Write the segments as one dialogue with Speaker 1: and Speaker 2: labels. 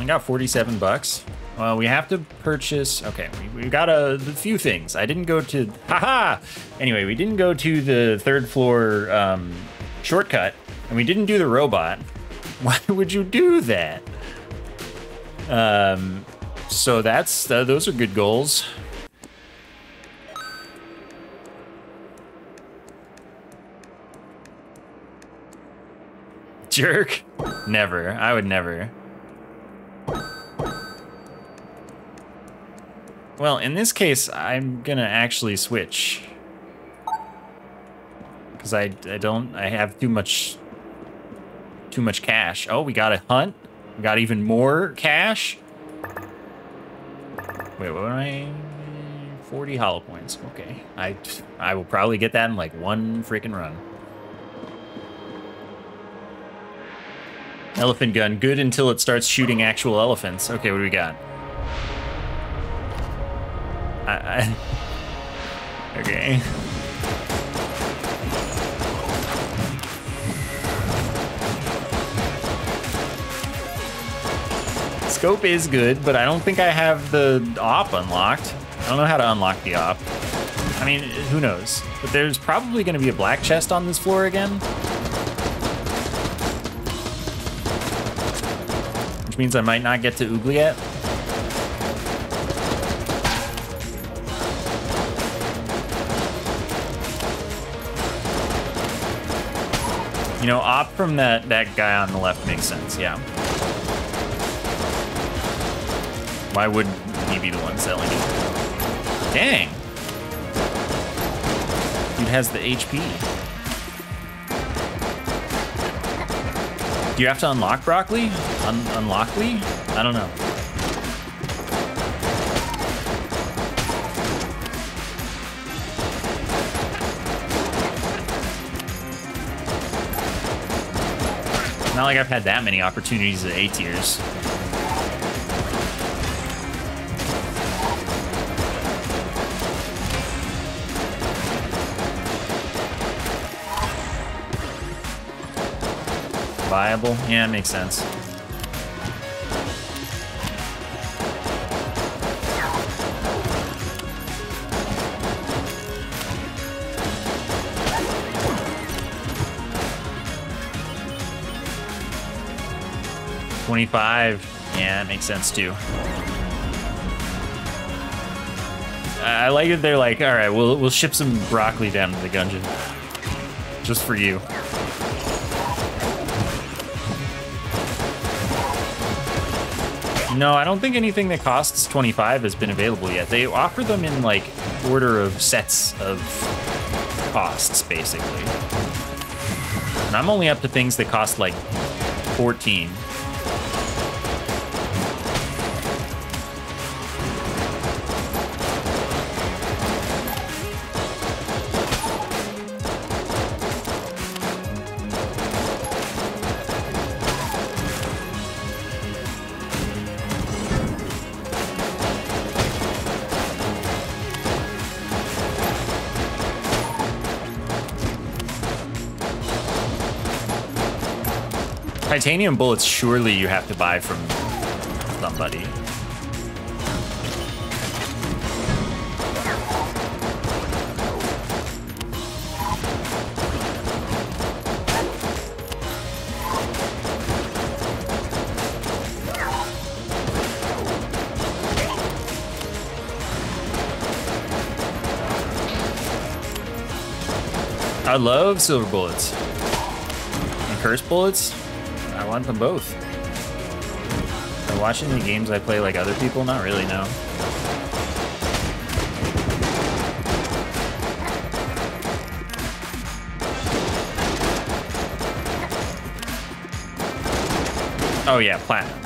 Speaker 1: We got 47 bucks. Well, we have to purchase. Okay, we, we got a, a few things. I didn't go to. Haha! Anyway, we didn't go to the third floor um, shortcut, and we didn't do the robot. Why would you do that? Um, so that's uh, those are good goals. Jerk? Never. I would never. Well, in this case, I'm gonna actually switch. Because I, I don't, I have too much, too much cash. Oh, we got a hunt. We got even more cash. Wait, what am I? 40 hollow points. Okay. I, I will probably get that in like one freaking run. Elephant gun, good until it starts shooting actual elephants. Okay, what do we got? I, okay. Scope is good, but I don't think I have the op unlocked. I don't know how to unlock the op. I mean, who knows? But there's probably going to be a black chest on this floor again. Which means I might not get to Oubliette. You know, op from that, that guy on the left makes sense, yeah. Why would he be the one selling it? Dang. Dude has the HP. Do you have to unlock broccoli? Un unlockly? I don't know. Not like I've had that many opportunities at A tiers. Viable? Yeah, makes sense. Twenty-five. Yeah, it makes sense too. I like that they're like, all right, we'll we'll ship some broccoli down to the dungeon, just for you. No, I don't think anything that costs 25 has been available yet. They offer them in like order of sets of costs, basically. And I'm only up to things that cost like 14. Titanium bullets, surely you have to buy from somebody. I love silver bullets. And curse bullets, want them both. Are watching the games I play like other people? Not really, no. Oh yeah, platinum.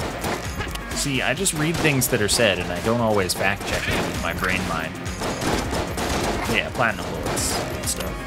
Speaker 1: See, I just read things that are said and I don't always fact check it with my brain mind. Yeah, platinum bullets and stuff.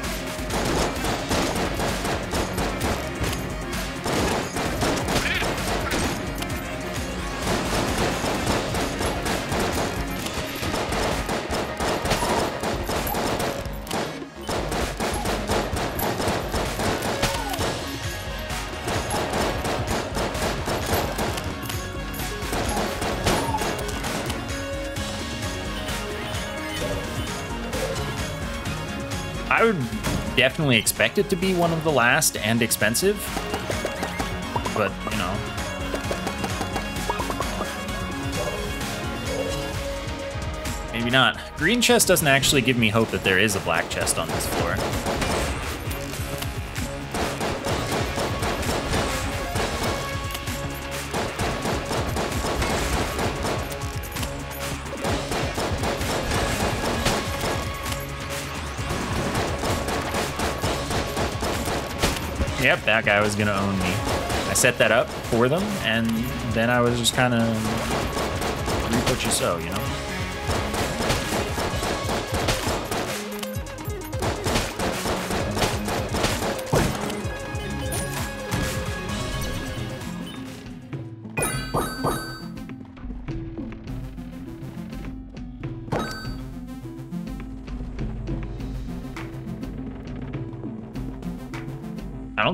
Speaker 1: I would definitely expect it to be one of the last and expensive. But, you know. Maybe not. Green chest doesn't actually give me hope that there is a black chest on this floor. Yep, that guy was gonna own me. I set that up for them, and then I was just kind of reap what you oh, sow, you know?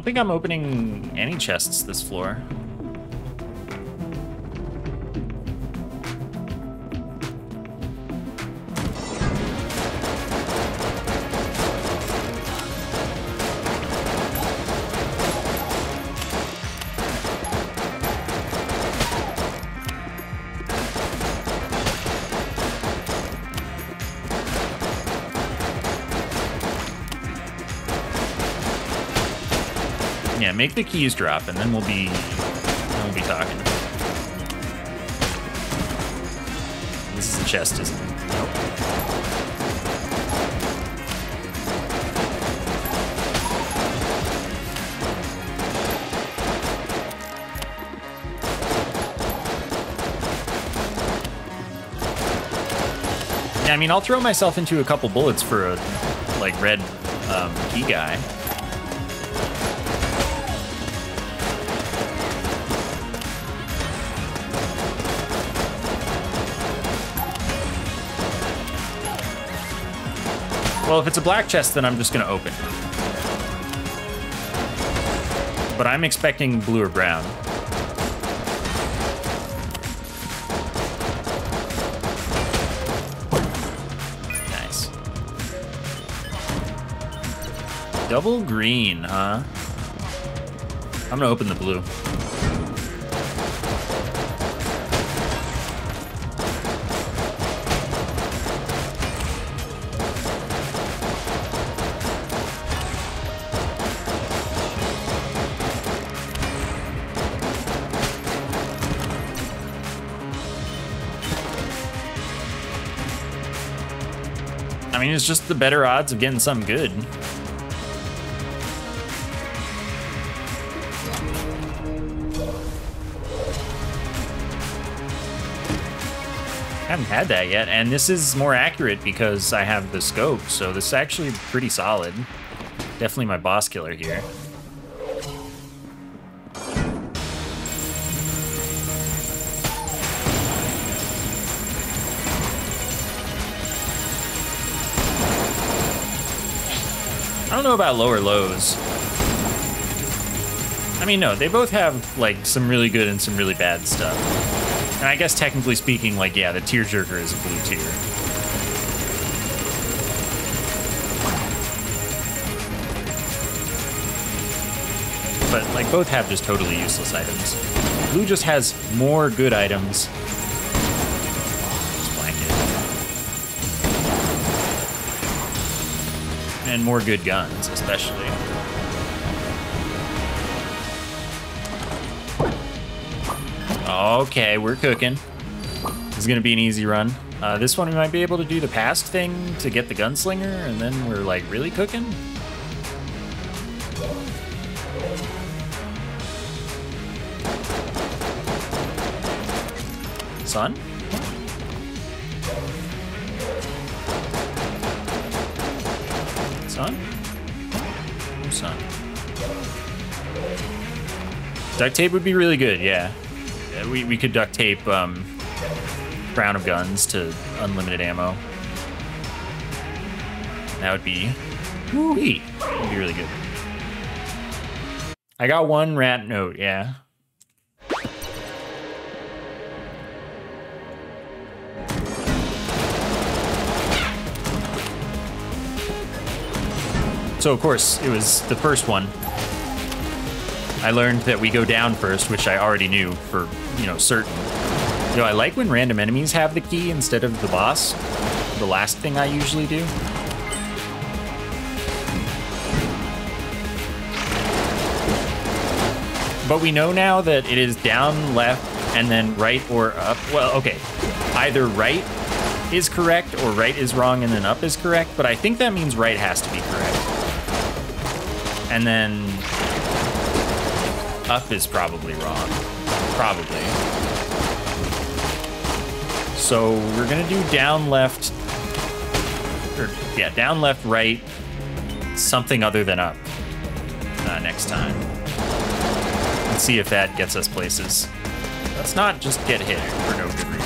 Speaker 1: Don't think I'm opening any chests this floor. Make the keys drop, and then we'll be then we'll be talking. This is the chest, isn't it? Nope. Yeah, I mean, I'll throw myself into a couple bullets for a like red um, key guy. Well, if it's a black chest, then I'm just gonna open. But I'm expecting blue or brown. Nice. Double green, huh? I'm gonna open the blue. It's just the better odds of getting something good. haven't had that yet, and this is more accurate because I have the scope, so this is actually pretty solid. Definitely my boss killer here. Know about lower lows. I mean, no, they both have, like, some really good and some really bad stuff. And I guess technically speaking, like, yeah, the tearjerker is a blue tier. But, like, both have just totally useless items. Blue just has more good items. And more good guns, especially. Okay, we're cooking. This is gonna be an easy run. Uh, this one we might be able to do the past thing to get the gunslinger, and then we're like really cooking. Son? Duct tape would be really good, yeah. Yeah, we, we could duct tape um, round of guns to unlimited ammo. That would be, would be really good. I got one rat note, yeah. So of course, it was the first one. I learned that we go down first, which I already knew for, you know, certain. You know, I like when random enemies have the key instead of the boss. The last thing I usually do. But we know now that it is down, left, and then right or up. Well, okay. Either right is correct or right is wrong and then up is correct, but I think that means right has to be correct. And then up is probably wrong. Probably. So we're gonna do down, left, or yeah, down, left, right, something other than up uh, next time. Let's see if that gets us places. Let's not just get hit for no good reason.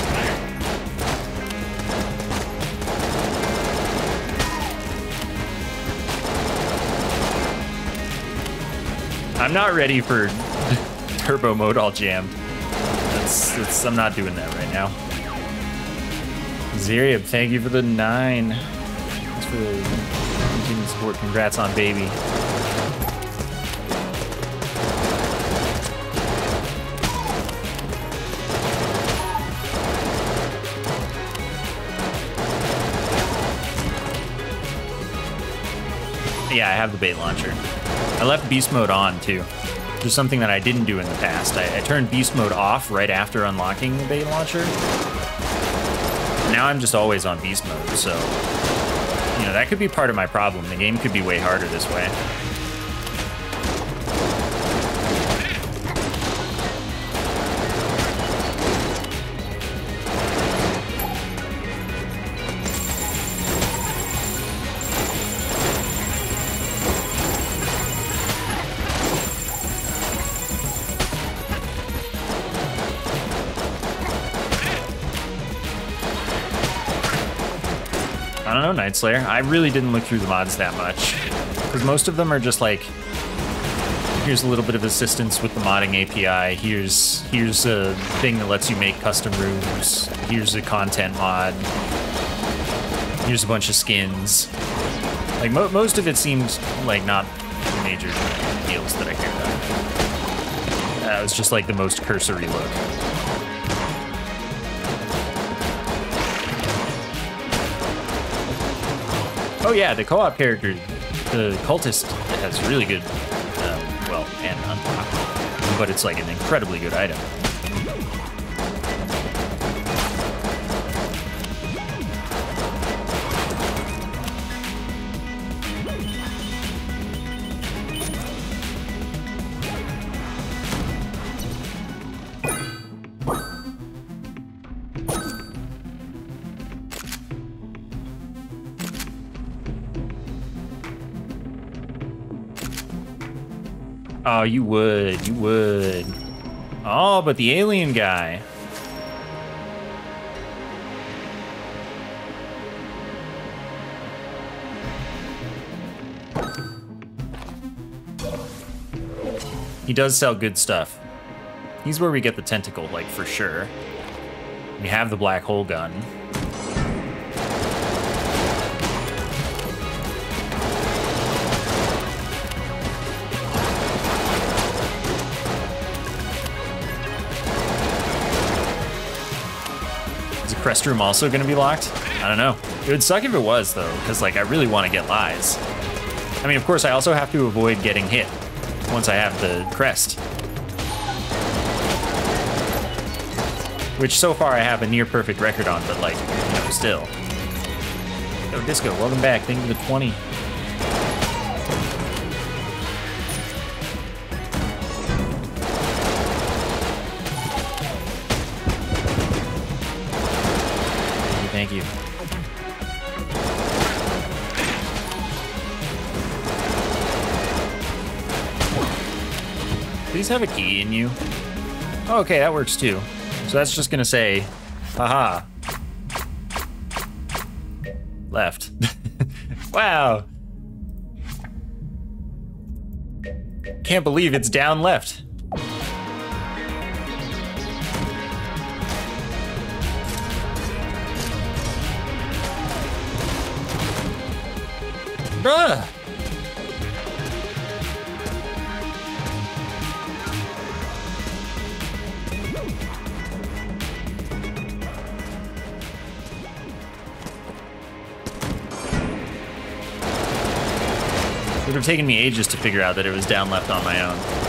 Speaker 1: I'm not ready for turbo mode all jammed. That's, that's, I'm not doing that right now. Zeriab, thank you for the nine. Thanks for the continued support. Congrats on baby. Yeah, I have the bait launcher. I left beast mode on too. Which is something that I didn't do in the past. I, I turned beast mode off right after unlocking the bait launcher. Now I'm just always on beast mode, so you know that could be part of my problem. The game could be way harder this way. Slayer. I really didn't look through the mods that much. Because most of them are just like, here's a little bit of assistance with the modding API. Here's here's a thing that lets you make custom rooms. Here's a content mod. Here's a bunch of skins. Like mo most of it seemed like not major deals that I cared about. That was just like the most cursory look. Oh yeah, the co-op character, the cultist, has really good, uh, well, and but it's like an incredibly good item. You would, you would. Oh, but the alien guy. He does sell good stuff. He's where we get the tentacle, like, for sure. We have the black hole gun. Room also going to be locked? I don't know. It would suck if it was, though, because, like, I really want to get lies. I mean, of course, I also have to avoid getting hit once I have the crest. Which so far I have a near perfect record on, but like, you know, still. Yo, Disco, welcome back. Thank you for the 20. Have a key in you. Oh, okay, that works too. So that's just gonna say, haha. Left. wow. Can't believe it's down left. Bruh. Would have taken me ages to figure out that it was down left on my own.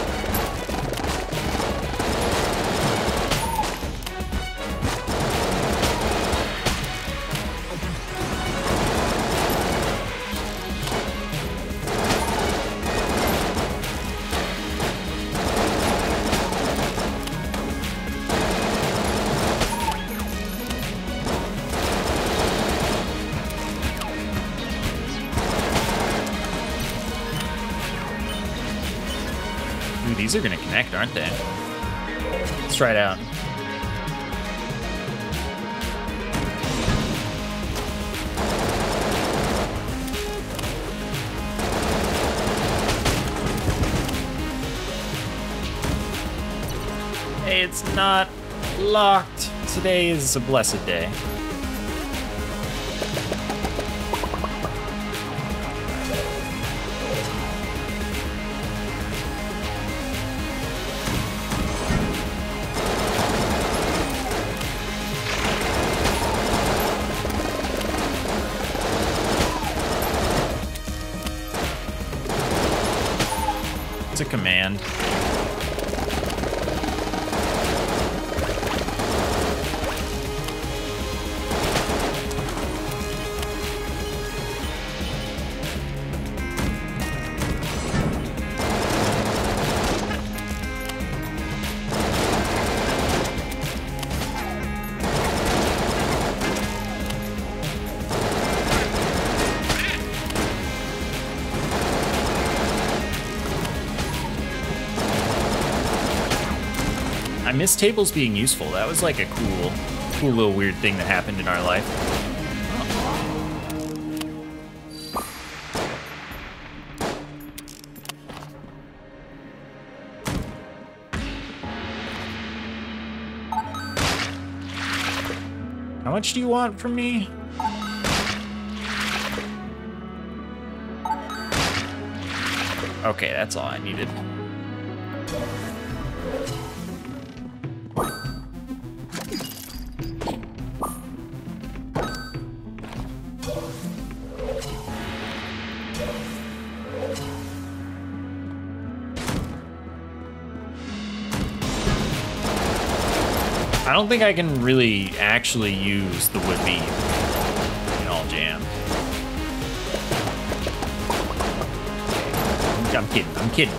Speaker 1: Connect, aren't they? Let's try it out. Hey, it's not locked. Today is a blessed day. Miss tables being useful. That was like a cool, cool little weird thing that happened in our life. How much do you want from me? Okay, that's all I needed. Don't think I can really actually use the wood beam in all jam. I'm kidding, I'm kidding.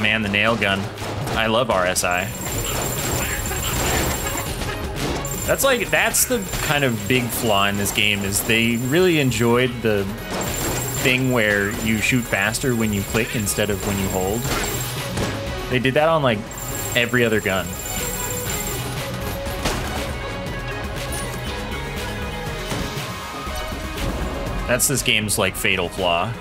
Speaker 1: Man, the nail gun. I love RSI. That's like that's the kind of big flaw in this game is they really enjoyed the thing where you shoot faster when you click instead of when you hold. They did that on like every other gun. That's this game's like fatal flaw.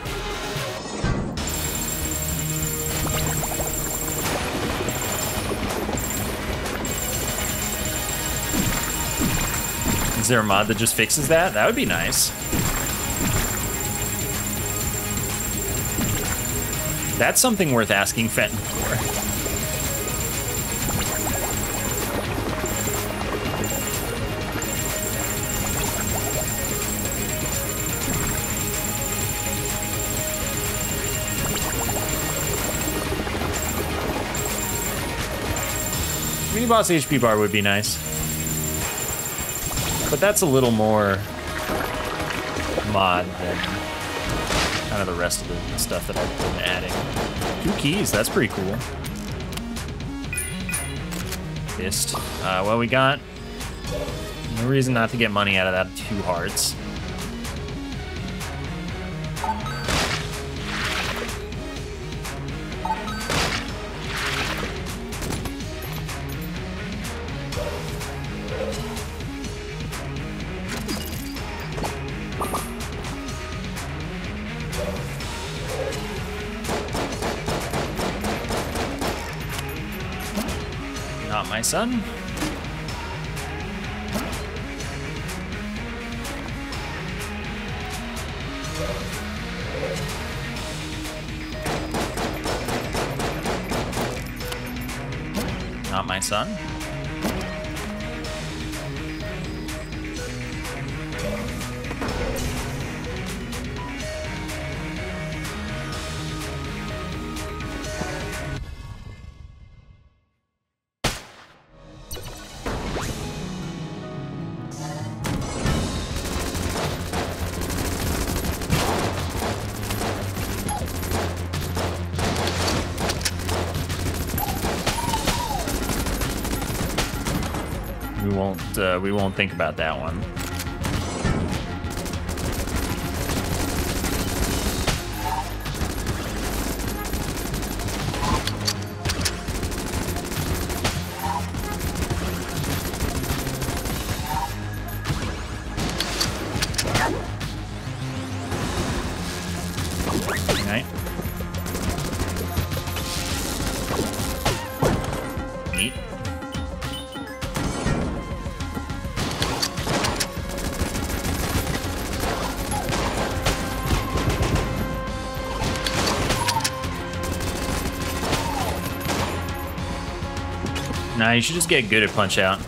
Speaker 1: There a mod that just fixes that? That would be nice. That's something worth asking Fenton for. Mini boss HP bar would be nice. But that's a little more mod than kind of the rest of the stuff that I've been adding. Two keys, that's pretty cool. Fist. Uh, well, we got No reason not to get money out of that two hearts. We won't think about that one. Nah, you should just get good at Punch Out.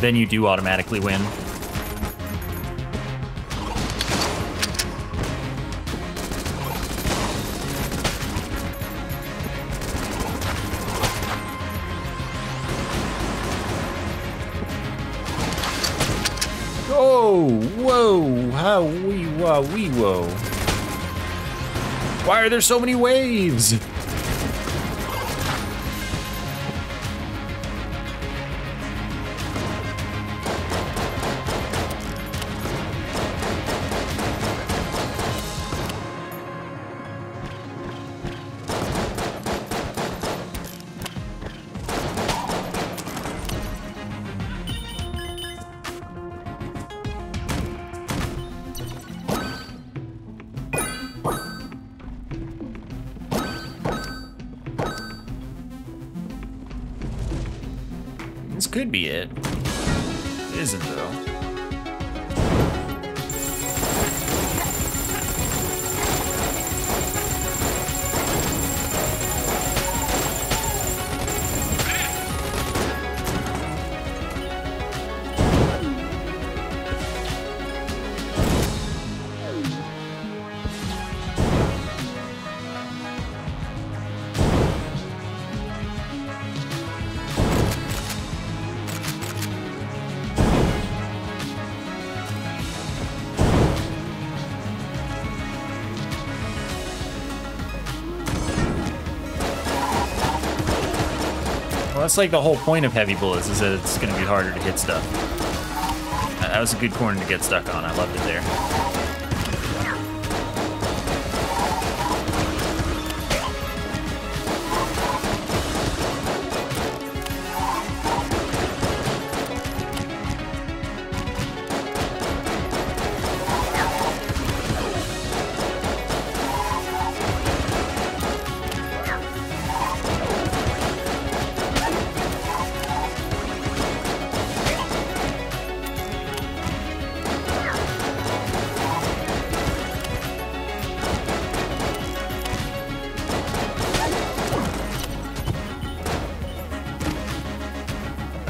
Speaker 1: Then you do automatically win. Oh, whoa, how wee wah wee whoa. Why are there so many waves? That's like the whole point of heavy bullets is that it's going to be harder to hit stuff. That that was a good corner to get stuck on. I loved it there.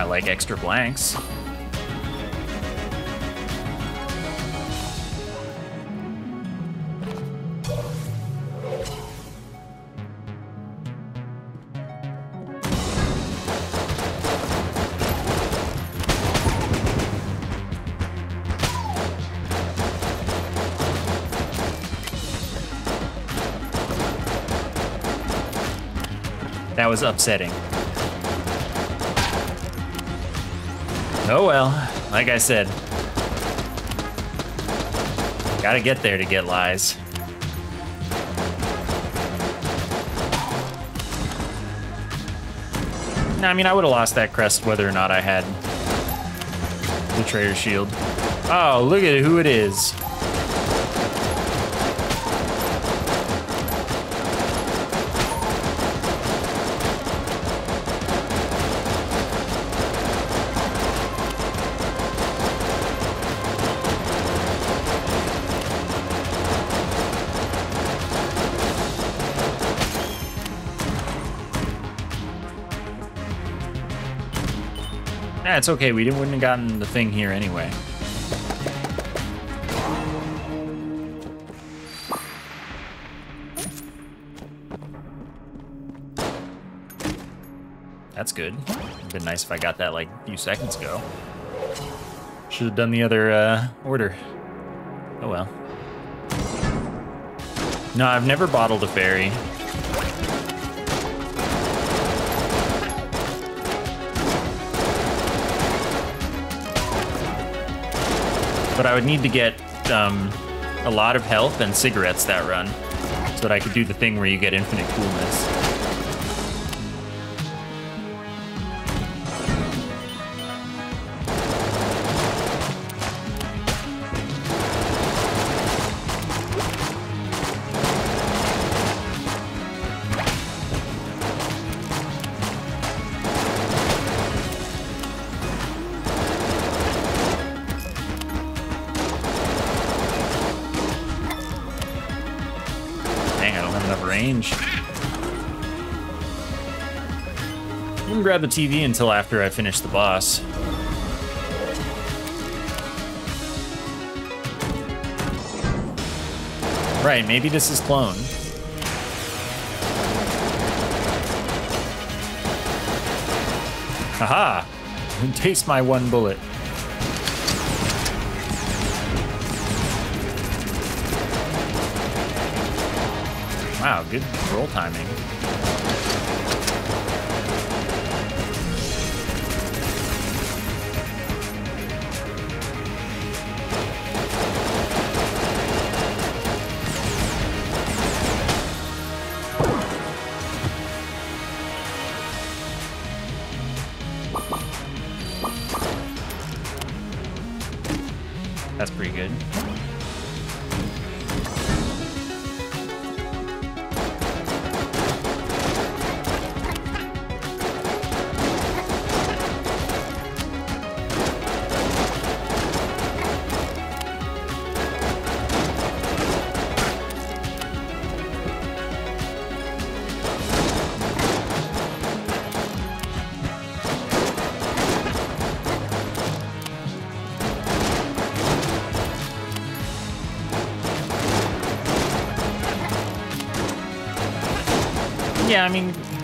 Speaker 1: Like extra blanks. That was upsetting. Oh well, like I said. Gotta get there to get lies. I mean, I would have lost that crest whether or not I had the traitor Shield. Oh, look at who it is. It's okay. We didn't, wouldn't have gotten the thing here anyway. That's good. It'd been nice if I got that like a few seconds ago. Should have done the other uh, order. Oh well. No, I've never bottled a fairy. But I would need to get um, a lot of health and cigarettes that run so that I could do the thing where you get infinite coolness. Enough range. I wouldn't grab the TV until after I finish the boss. Right, maybe this is clone. Haha! Taste my one bullet. Good roll timing.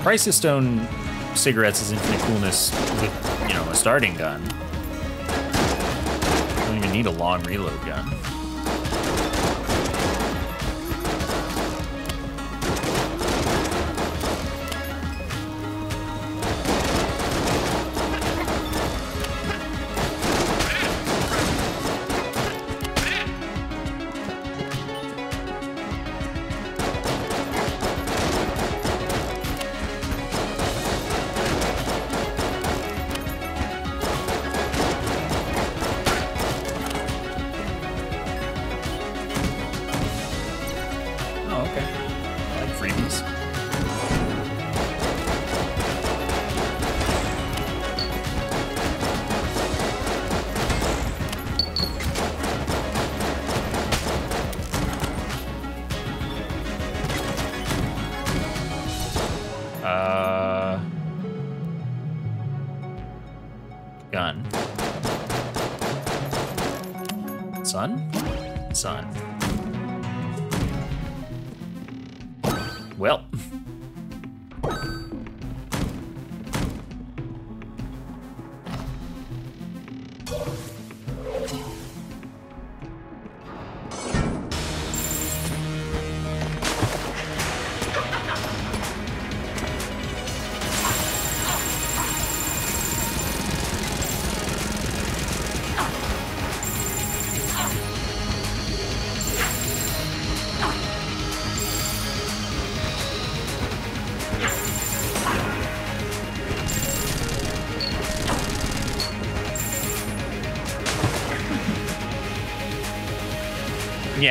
Speaker 1: Crisis Stone cigarettes is infinite coolness with, you know, a starting gun. You don't even need a long reload gun. Gun. Sun? Sun. Well.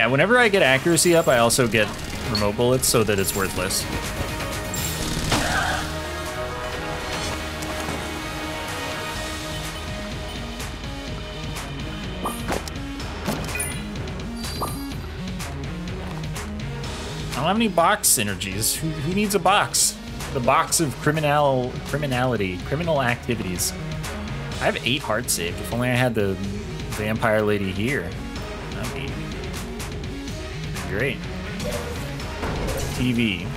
Speaker 1: yeah, whenever I get accuracy up, I also get remote bullets so that it's worthless. I don't have any box synergies. Who, who needs a box? The box of criminal criminality, criminal activities. I have eight heart saved. If only I had the vampire lady here. Great. TV.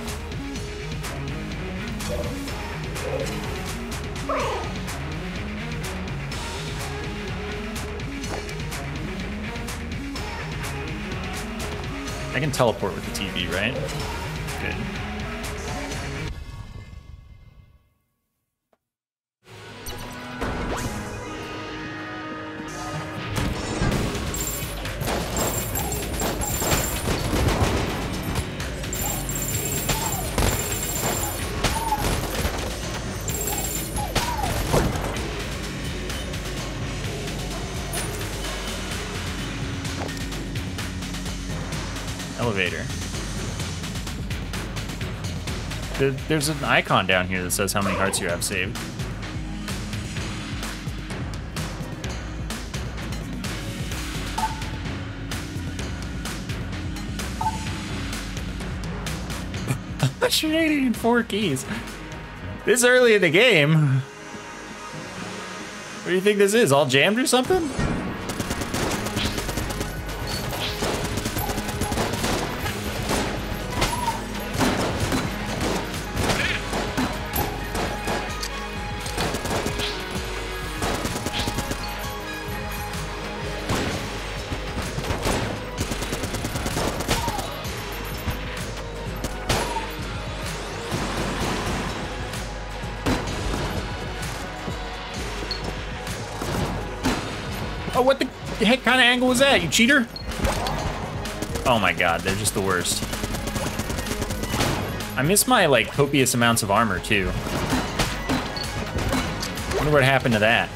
Speaker 1: I can teleport with the TV, right? There's an icon down here that says how many hearts you have saved. And four keys. This early in the game. What do you think this is? All jammed or something? Angle was that, you cheater? Oh my god, they're just the worst. I miss my, like, copious amounts of armor, too. wonder what happened to that.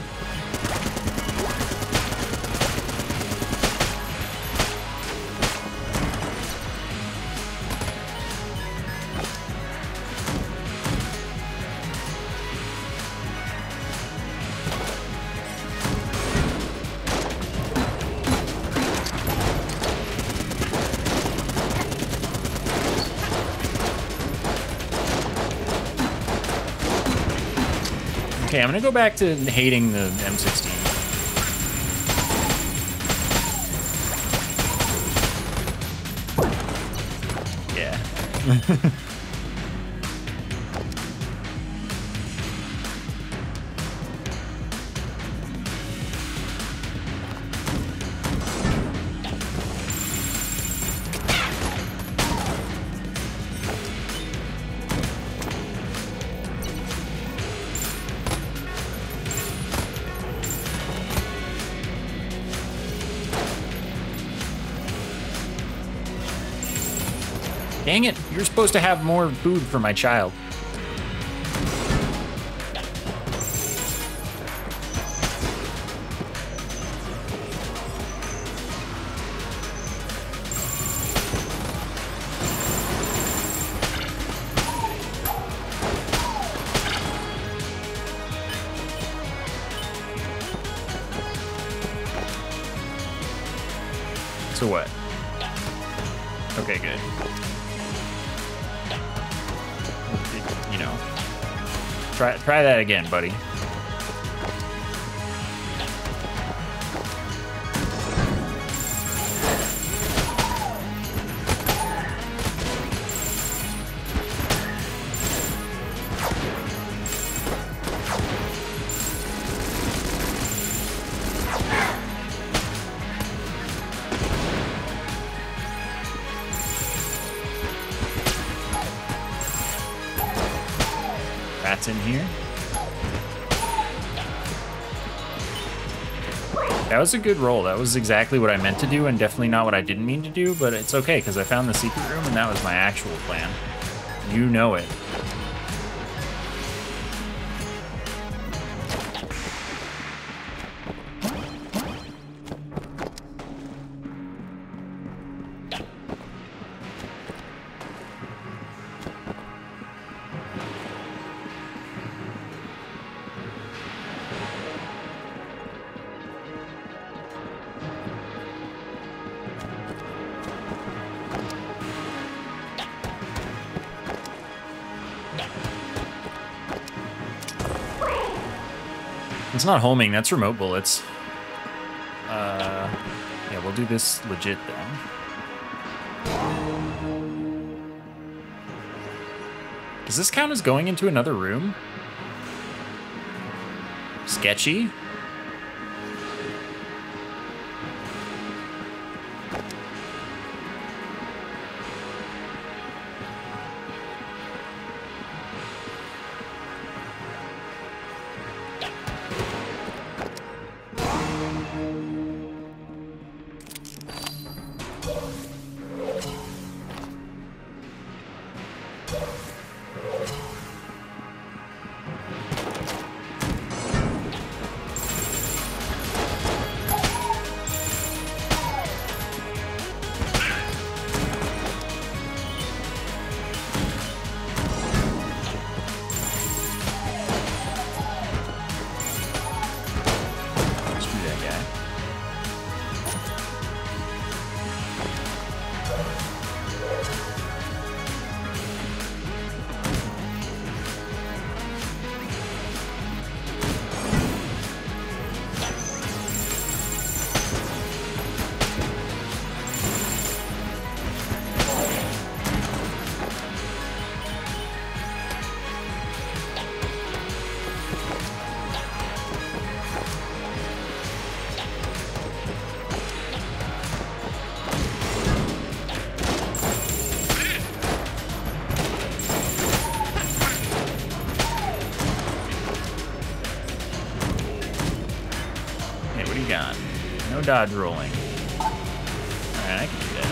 Speaker 1: I'm gonna go back to hating the M16. Yeah. supposed to have more food for my child. So what? Okay, good. You know. Try try that again, buddy. Was a good roll. That was exactly what I meant to do and definitely not what I didn't mean to do, but it's okay because I found the secret room and that was my actual plan. You know it. It's not homing, that's remote bullets. Uh, yeah, we'll do this legit then. Does this count as going into another room? Sketchy? Dodge rolling. Alright, I can do that.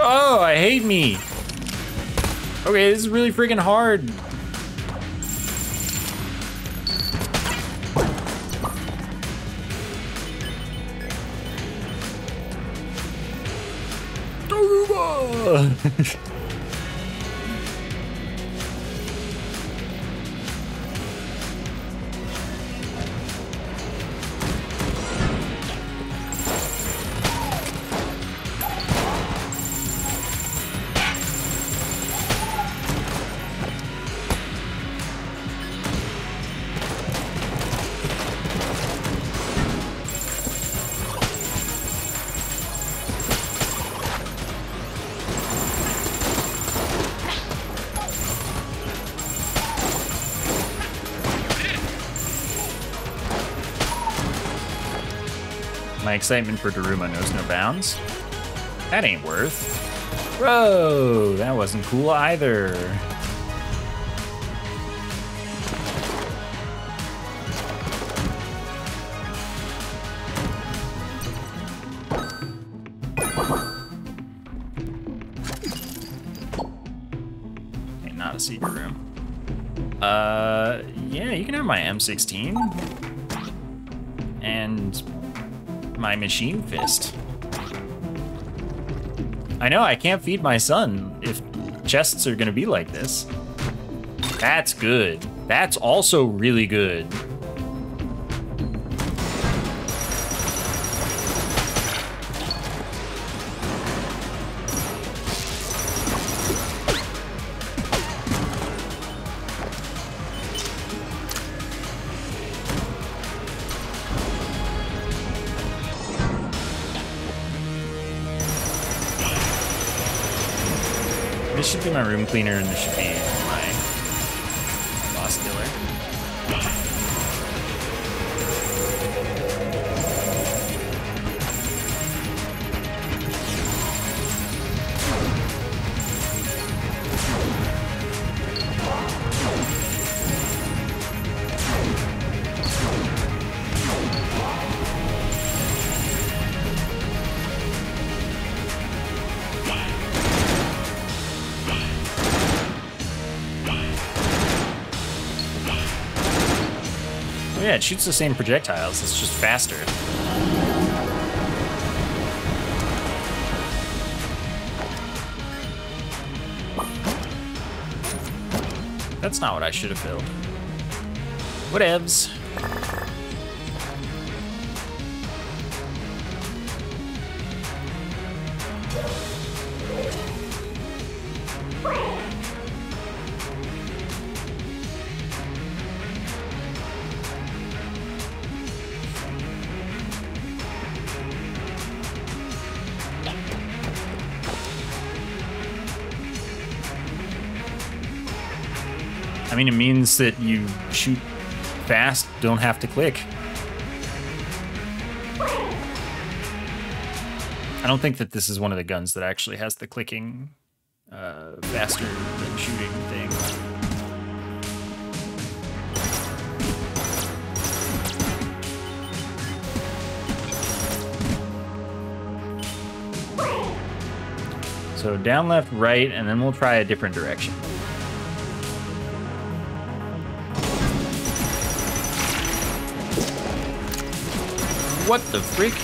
Speaker 1: Oh, I hate me. Okay, this is really freaking hard. Excitement for Daruma knows no bounds. That ain't worth. Bro, that wasn't cool either. Ain't not a secret room. Uh, yeah, you can have my M16 my machine fist. I know I can't feed my son if chests are gonna be like this. That's good. That's also really good. Room cleaner, and this shoots the same projectiles. It's just faster. That's not what I should have filled. Whatevs. Mean, it means that you shoot fast, don't have to click. I don't think that this is one of the guns that actually has the clicking uh, faster than shooting thing. So down, left, right, and then we'll try a different direction. What the freak?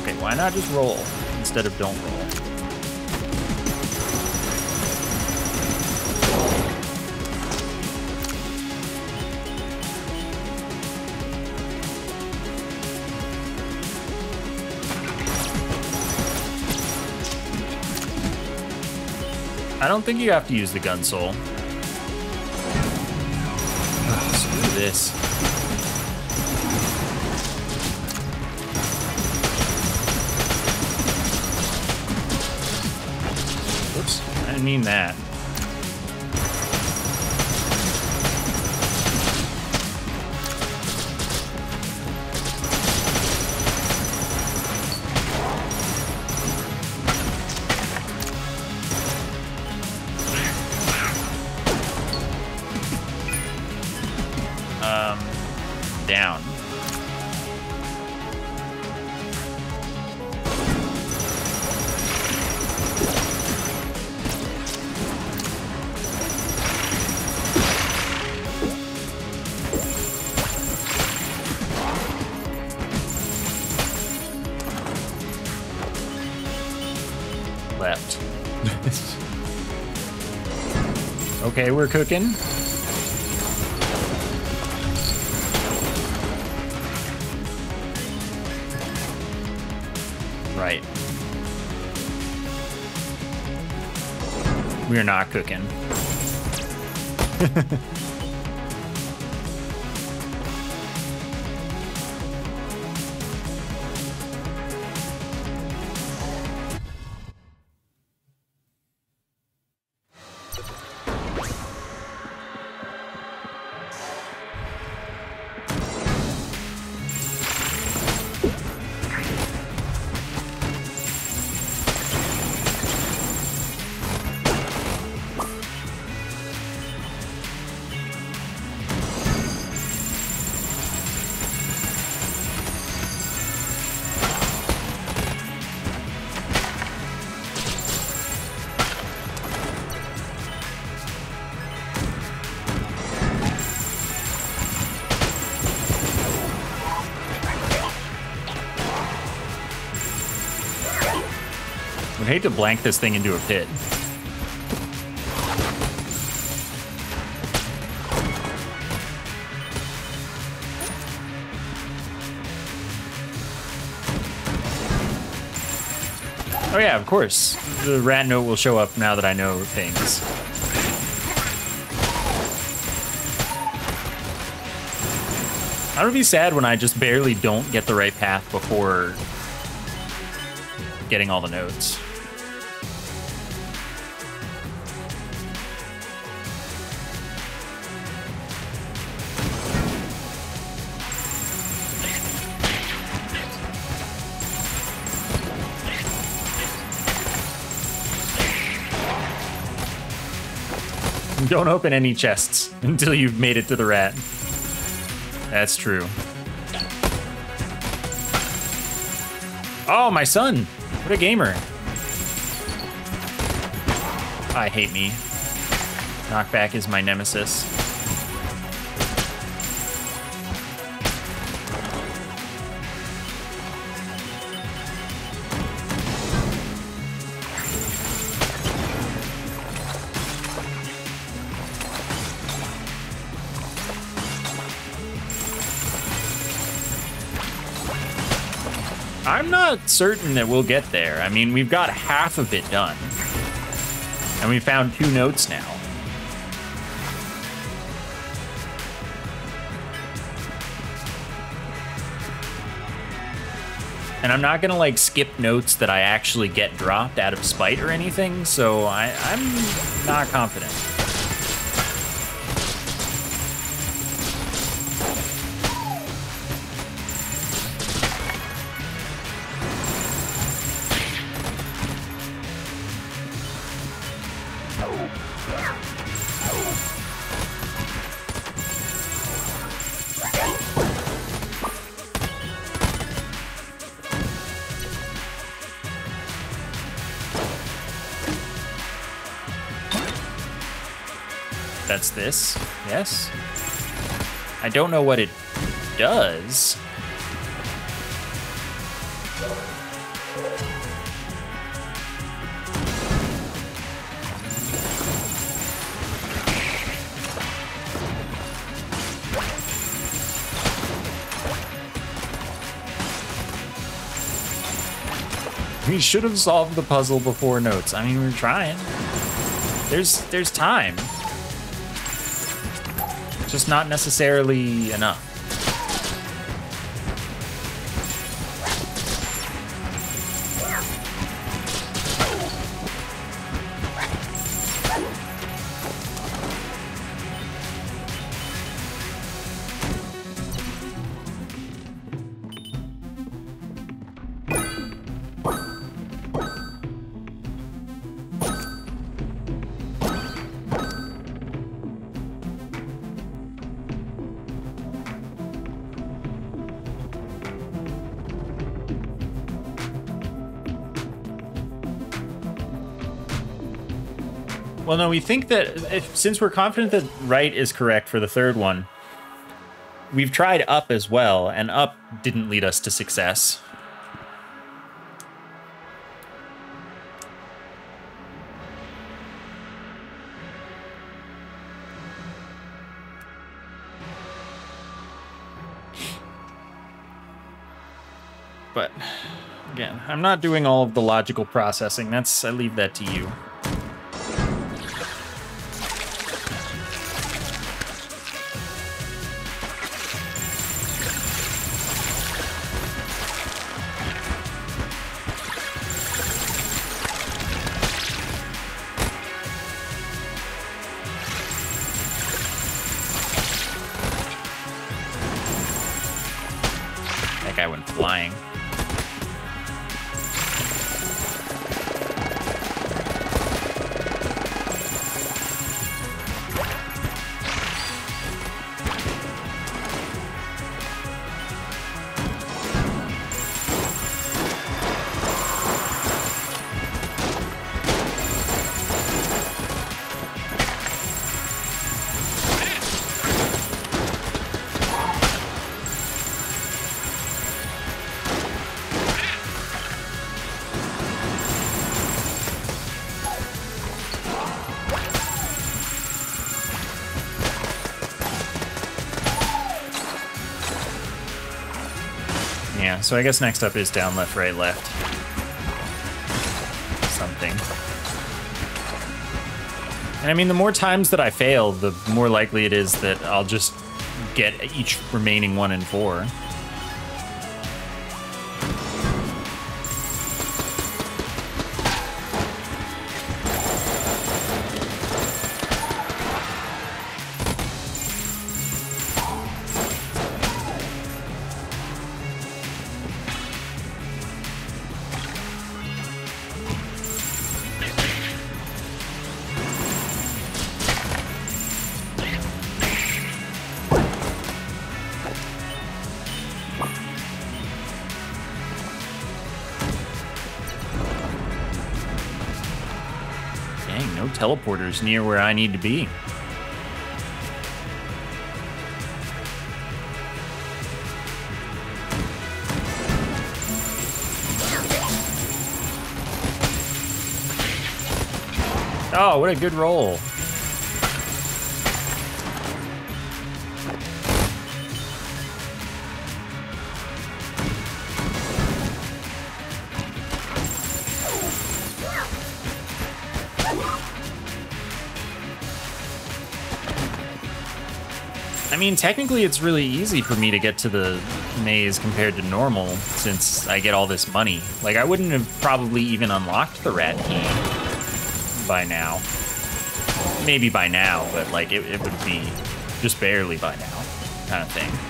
Speaker 1: Okay, why not just roll instead of don't roll? I don't think you have to use the gun soul. Ugh, this. Didn't mean that. Okay, we're cooking. Right. We're not cooking. Would hate to blank this thing into a pit. Oh yeah, of course. The rat note will show up now that I know things. I would be sad when I just barely don't get the right path before getting all the notes. Don't open any chests until you've made it to the rat. That's true. Oh, my son! What a gamer. I hate me. Knockback is my nemesis. Not certain that we'll get there. I mean, we've got half of it done. And we found two notes now. And I'm not gonna like skip notes that I actually get dropped out of spite or anything, so I, I'm not confident. This, yes? I don't know what it does. We should have solved the puzzle before notes. I mean, we are trying. There's there's time. Just not necessarily enough. We think that if, since we're confident that right is correct for the third one, we've tried up as well, and up didn't lead us to success. But again, I'm not doing all of the logical processing. That's I leave that to you. So I guess next up is down, left, right, left. Something. And I mean, the more times that I fail, the more likely it is that I'll just get each remaining one in four. Teleporters near where I need to be. Oh, what a good roll. Mean, technically, it's really easy for me to get to the maze compared to normal since I get all this money. Like, I wouldn't have probably even unlocked the rat key by now. Maybe by now, but like, it, it would be just barely by now, kind of thing.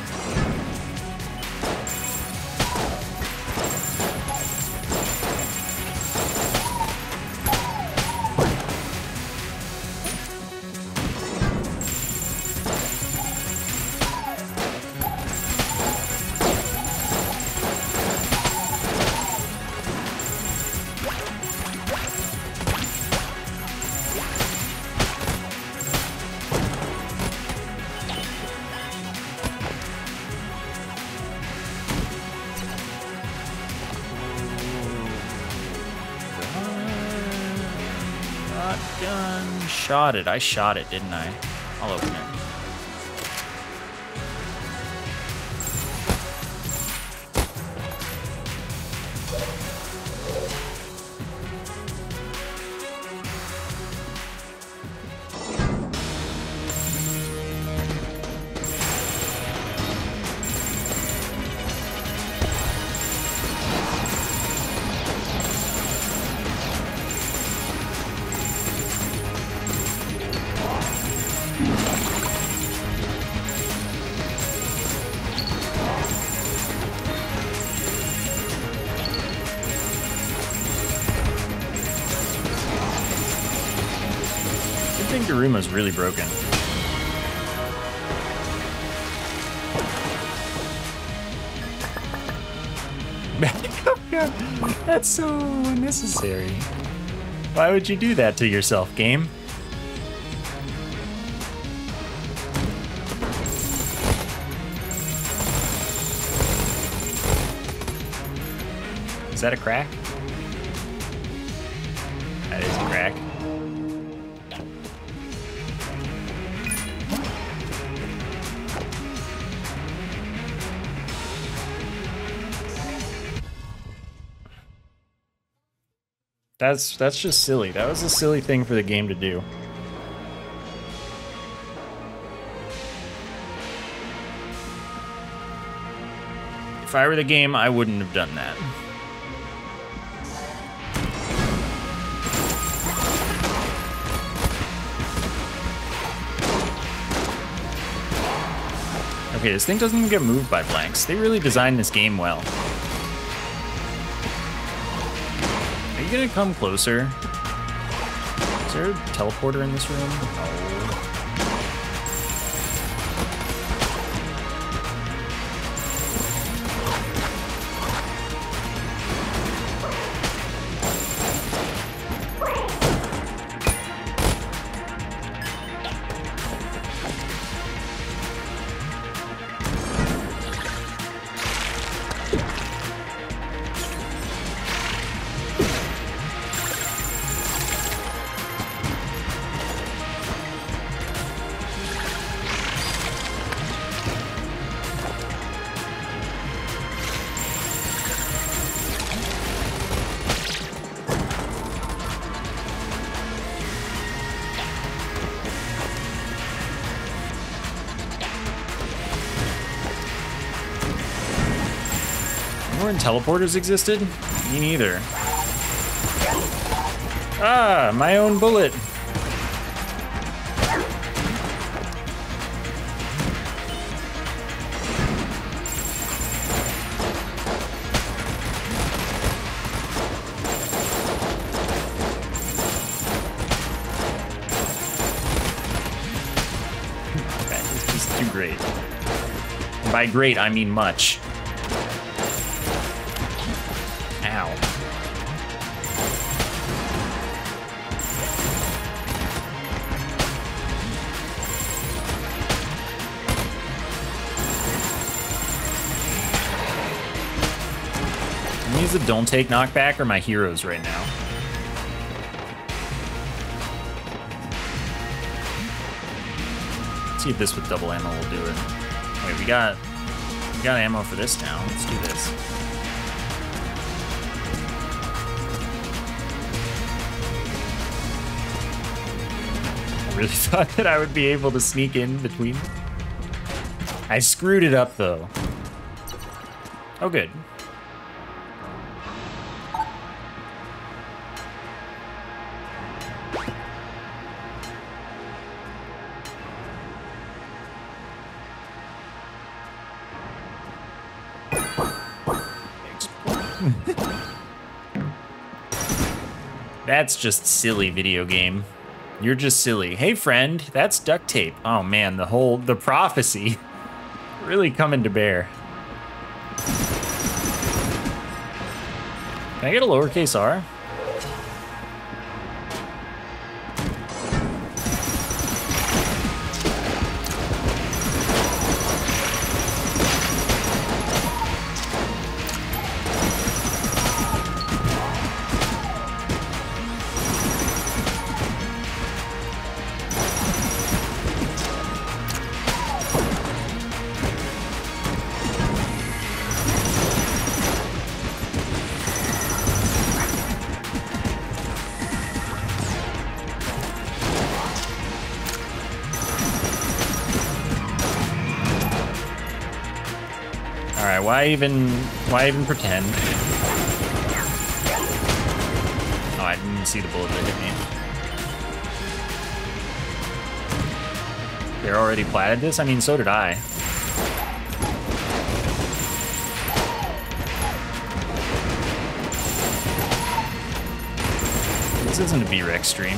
Speaker 1: Shot it. I shot it, didn't I? I'll open it. Would you do that to yourself, game? Is that a crack? That's that's just silly. That was a silly thing for the game to do. If I were the game, I wouldn't have done that. Okay, this thing doesn't even get moved by blanks. They really designed this game well. You gonna come closer? Is there a teleporter in this room? No. When teleporters existed? Me neither. Ah, my own bullet. Okay, too great. By great, I mean much. Don't take knockback or my heroes right now? Let's see if this with double ammo will do it. Wait, we got we got ammo for this now. Let's do this. I really thought that I would be able to sneak in between. I screwed it up though. Oh, good. That's just silly video game. You're just silly. Hey friend, that's duct tape. Oh man, the whole, the prophecy really coming to bear. Can I get a lowercase r? Why even, why even pretend? Oh, I didn't see the bullet that hit me. They're already platted this? I mean, so did I. This isn't a B-Rex stream.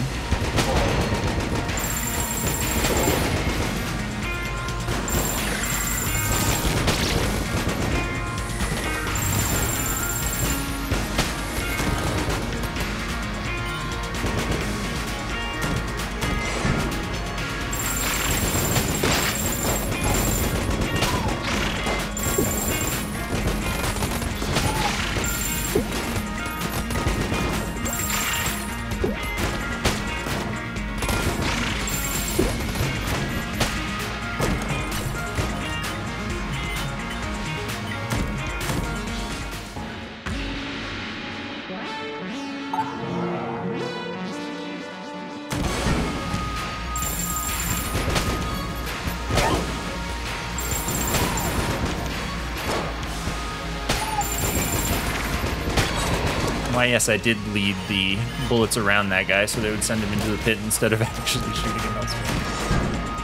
Speaker 1: Yes, I did lead the bullets around that guy so they would send him into the pit instead of actually shooting him elsewhere.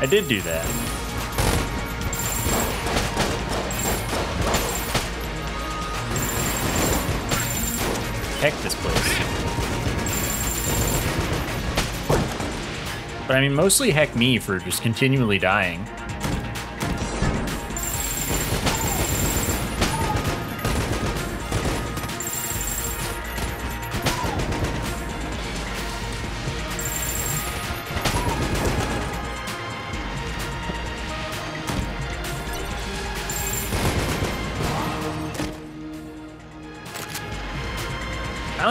Speaker 1: I did do that. Heck this place. But I mean, mostly heck me for just continually dying.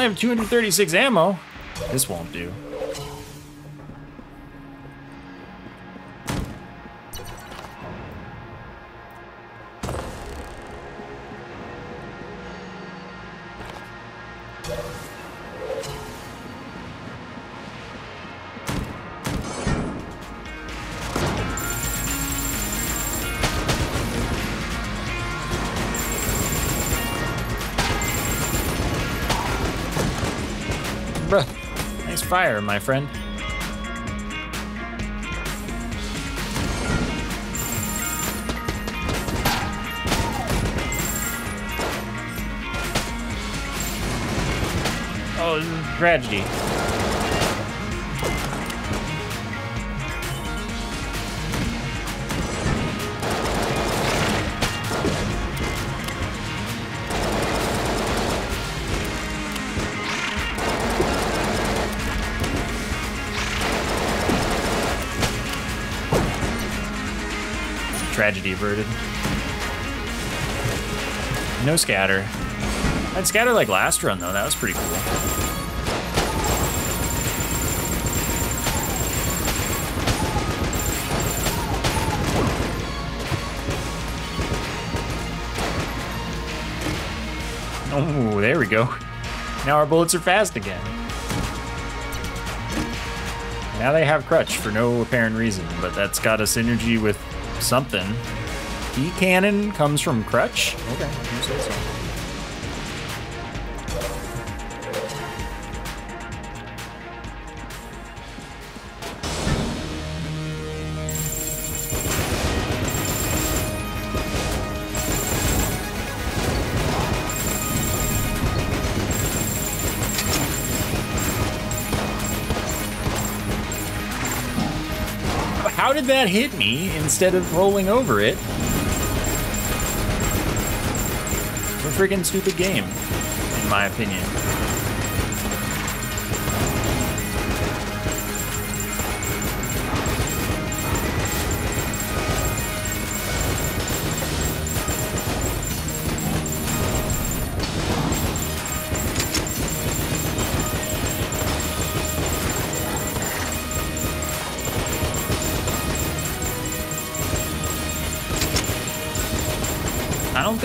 Speaker 1: Have 236 ammo. This won't do. Fire, my friend. Oh, this is tragedy. Tragedy averted. No scatter. I'd scatter like last run though, that was pretty cool. Oh, there we go. Now our bullets are fast again. Now they have crutch for no apparent reason, but that's got a synergy with something. Cannon comes from Crutch? Okay, you so. Did that hit me instead of rolling over it? a freaking stupid game, in my opinion.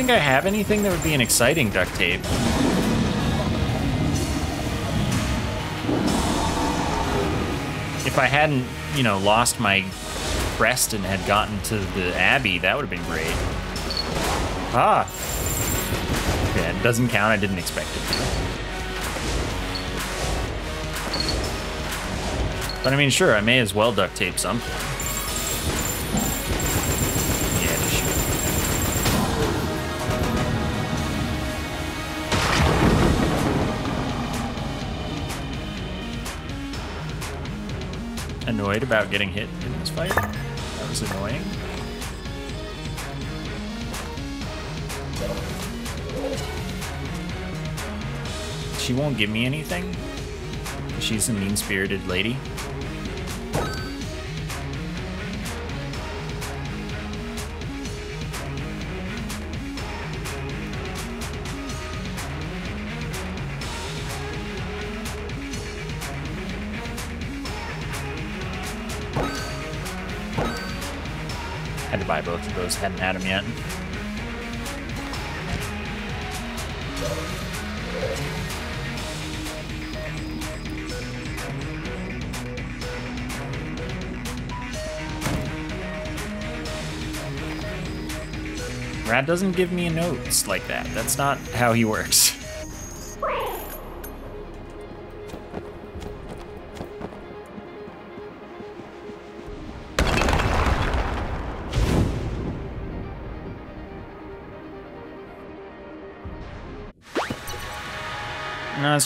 Speaker 1: Think I have anything that would be an exciting duct tape. If I hadn't, you know, lost my crest and had gotten to the Abbey, that would have been great. Ah. Yeah, it doesn't count. I didn't expect it. But I mean, sure, I may as well duct tape something. Annoyed about getting hit in this fight. That was annoying. She won't give me anything. She's a mean-spirited lady. Those, hadn't had him yet. Brad doesn't give me a notes like that. That's not how he works.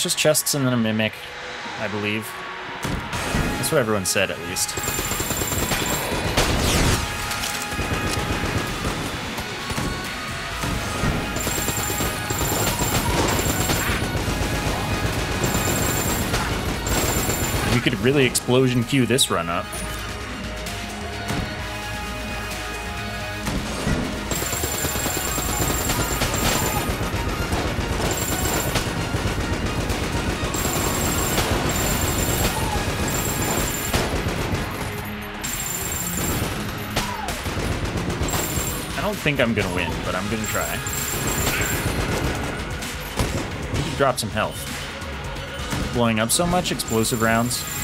Speaker 1: Just chests and then a mimic, I believe. That's what everyone said, at least. We could really explosion queue this run up. Think I'm gonna win, but I'm gonna try. Drop some health. Blowing up so much, explosive rounds.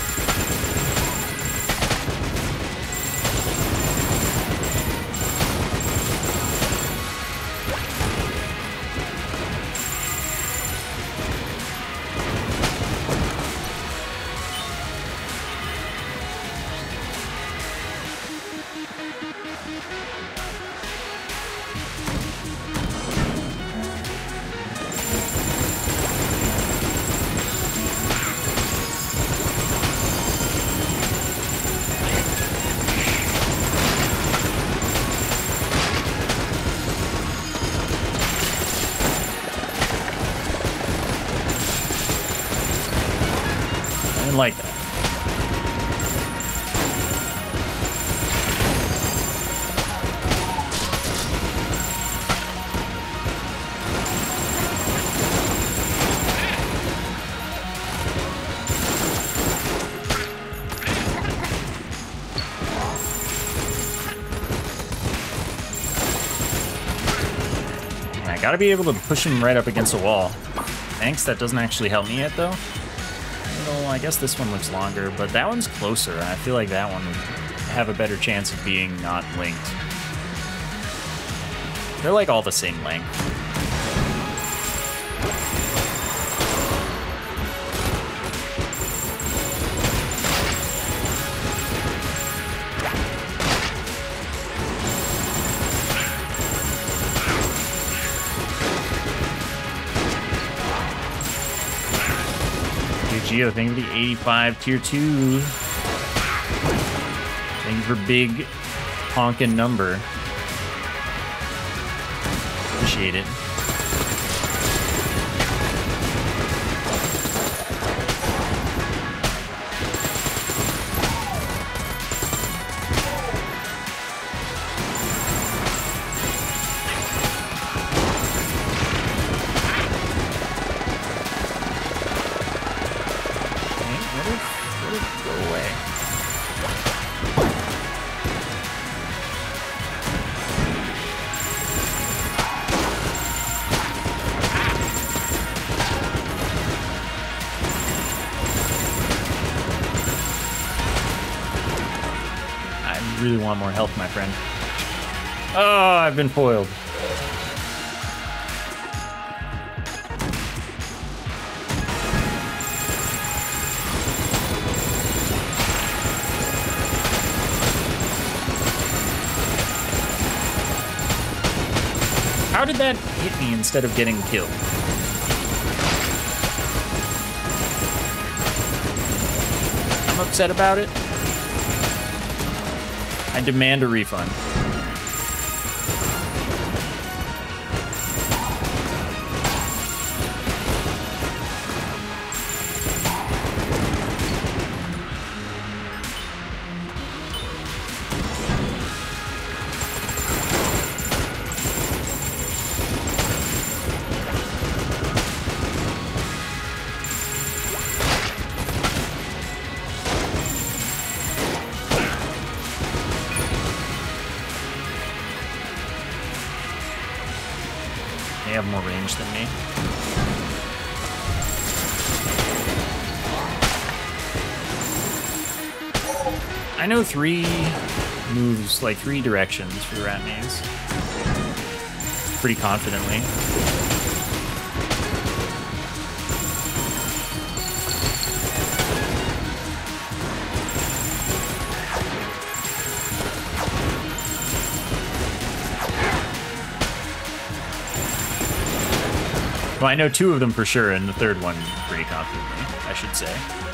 Speaker 1: Gotta be able to push him right up against a wall. Thanks, that doesn't actually help me yet, though. Well, I guess this one looks longer, but that one's closer, I feel like that one would have a better chance of being not linked. They're like all the same length. Thank you for the 85 tier 2. Thank you for big honking number. Appreciate it. More health, my friend. Oh, I've been foiled. How did that hit me instead of getting killed? I'm upset about it. I demand a refund. Three moves, like three directions for the rat maze. Pretty confidently. Well, I know two of them for sure, and the third one pretty confidently, I should say.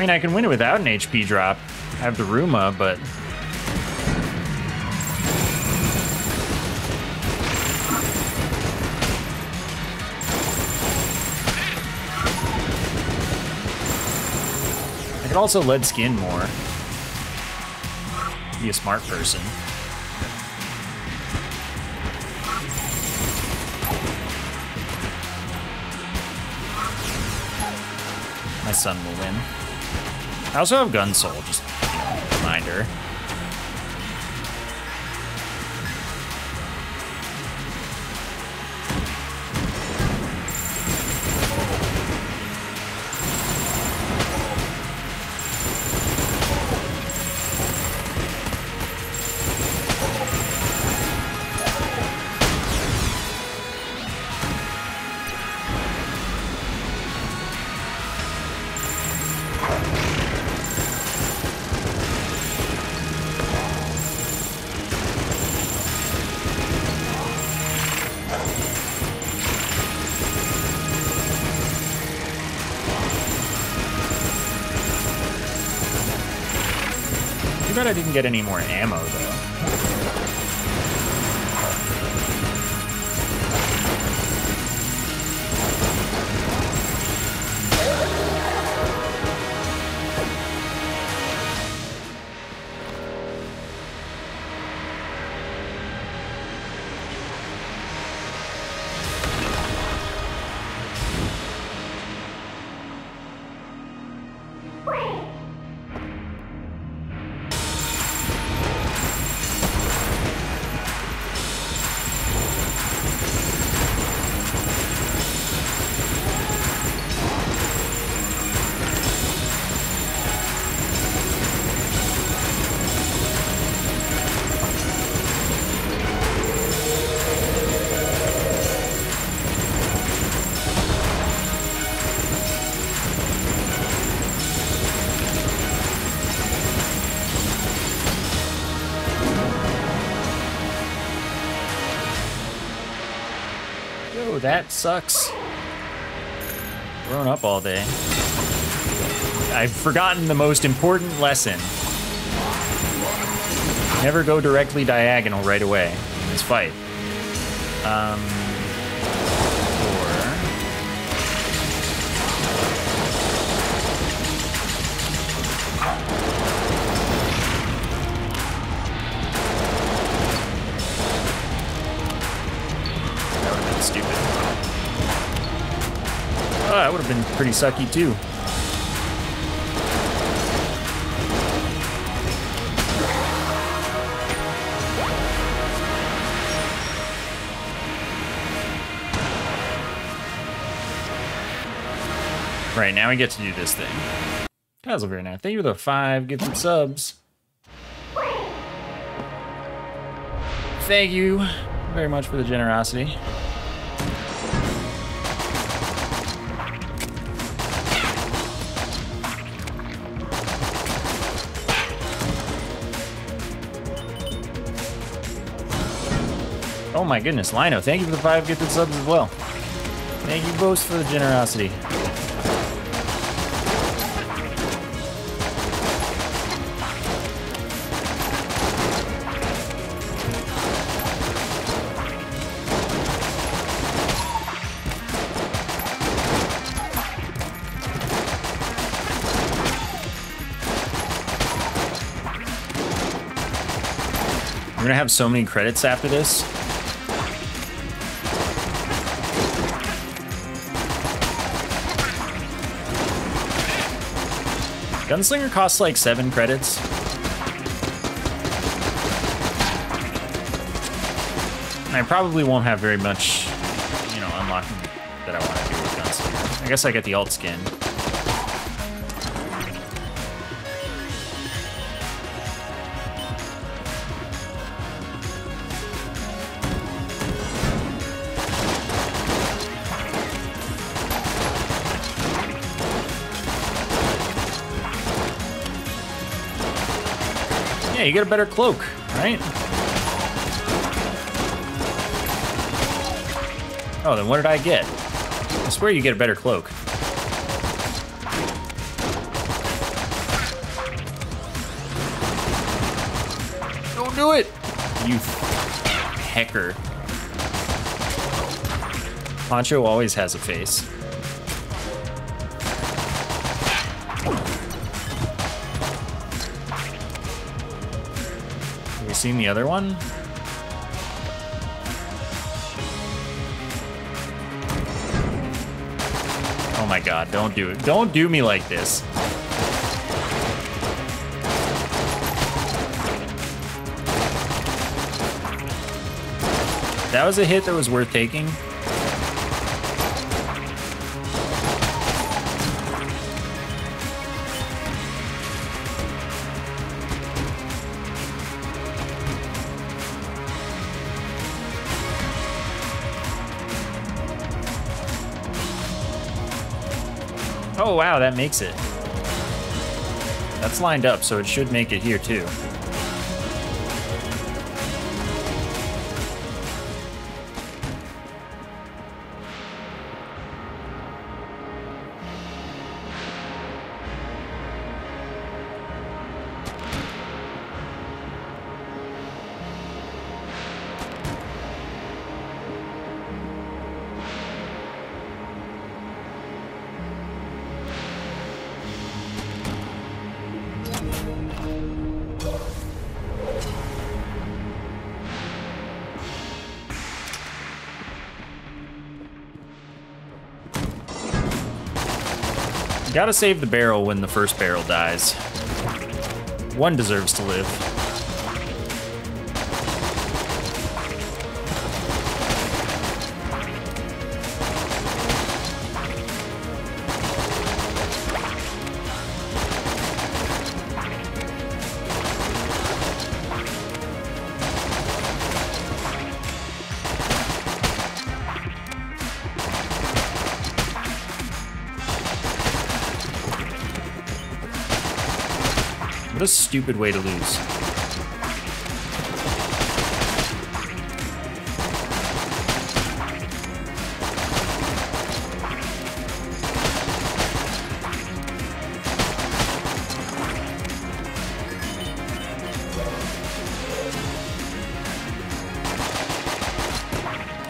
Speaker 1: Mean, I can win it without an HP drop. I have the Ruma, but... I could also lead skin more. Be a smart person. My son will win. I also have Gun Soul, just you know, reminder. Didn't get any more ammo, that sucks. Grown up all day. I've forgotten the most important lesson. Never go directly diagonal right away in this fight. Um, pretty sucky too. Right, now we get to do this thing. Guys over here now. Thank you for the five gifted subs. Thank you very much for the generosity. My goodness, Lino, thank you for the five gifted subs as well. Thank you both for the generosity. We're gonna have so many credits after this. Gunslinger costs like seven credits. And I probably won't have very much, you know, unlocking that I want to do with Gunslinger. I guess I get the alt skin. Yeah, you get a better cloak, right? Oh, then what did I get? I swear you get a better cloak. Don't do it! You hecker. Poncho always has a face. Seen the other one? Oh my god, don't do it. Don't do me like this. That was a hit that was worth taking. Oh wow, that makes it. That's lined up, so it should make it here too. Gotta save the barrel when the first barrel dies. One deserves to live. What a stupid way to lose.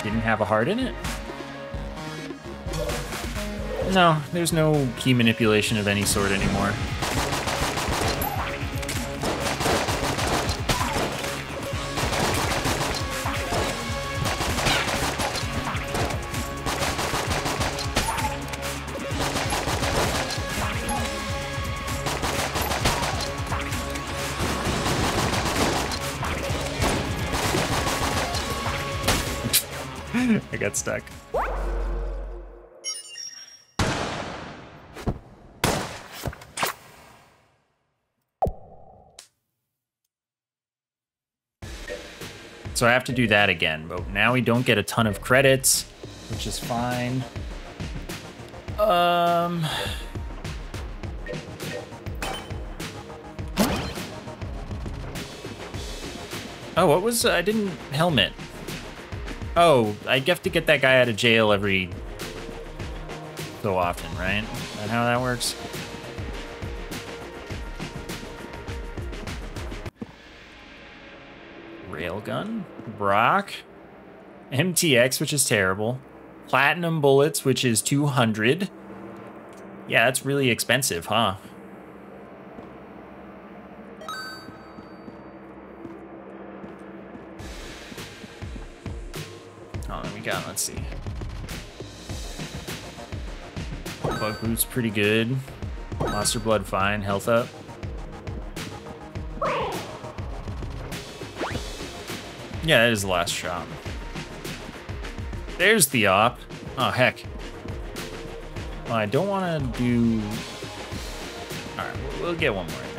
Speaker 1: Didn't have a heart in it? No, there's no key manipulation of any sort anymore. So I have to do that again, but now we don't get a ton of credits, which is fine. Um... Oh, what was... I didn't... Helmet. Oh, I have to get that guy out of jail every so often, right? Is that how that works? Railgun, Brock, MTX, which is terrible, Platinum Bullets, which is 200. Yeah, that's really expensive, huh? Oh, then we got, let's see. Bug Boot's pretty good. Monster Blood fine, health up. Yeah, that is the last shot. There's the op. Oh, heck. I don't want to do... Alright, we'll get one more.